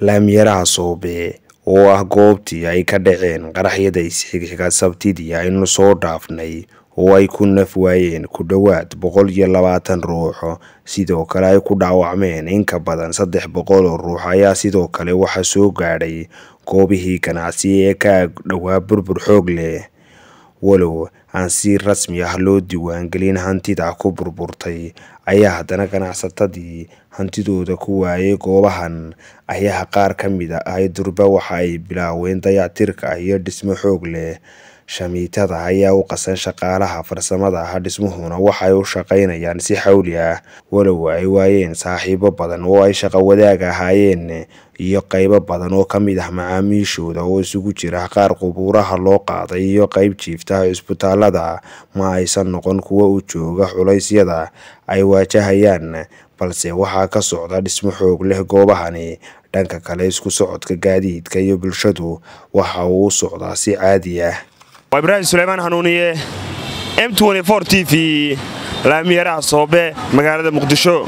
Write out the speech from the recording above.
laamiyaraha soobe oo ah goobtii ay ka dhaceen qaraxyada isxigxiga sabtidii aynu soo dhaafnay oo ay ku naf waayeen ku dhowaad boqol iyo labaatan ruux sidoo kale ay ku dhaawacmeen in ka badan saddex boqol oo ruux ayaa sidoo kale waxaa soo gaadhay goobihii ganacsi ee ka dhowaa burbur xoog leh walow aan si rasmi ah loo diiwaangelin hantida ku burburtay. Ayaa haddana ganacsatadii hantidooda ku waayay goobahan. Ayaa qaar ka mid a ay durba waxa ay bilaaween dayactirka iyo dhismo xoog leh shamiitada ayaa u qasan shaqaalaha farsamada ah dhismuhuna waxay u shaqaynayaan si xawli ah. Walow ay waayeen saaxiibo badan oo ay shaqo wadaag ahaayeen iyo qaybo badan oo ka mid ah macaamiishooda oo isugu jira. Qaar qubuuraha loo qaaday iyo qayb jiifta cisbitaalada ma aysan noqon kuwo u jooga culaysyada ay waajahayaan balse waxaa ka socda dhismo xoog leh goobahani. Dhanka kale isku socodka gaadiidka iyo bulshadu waxa uu u socdaa si caadi ah waa ibraahim suleymaan hanuuniye m t v. Laamiyaraha soobe magaalada muqdisho